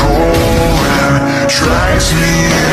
And drives me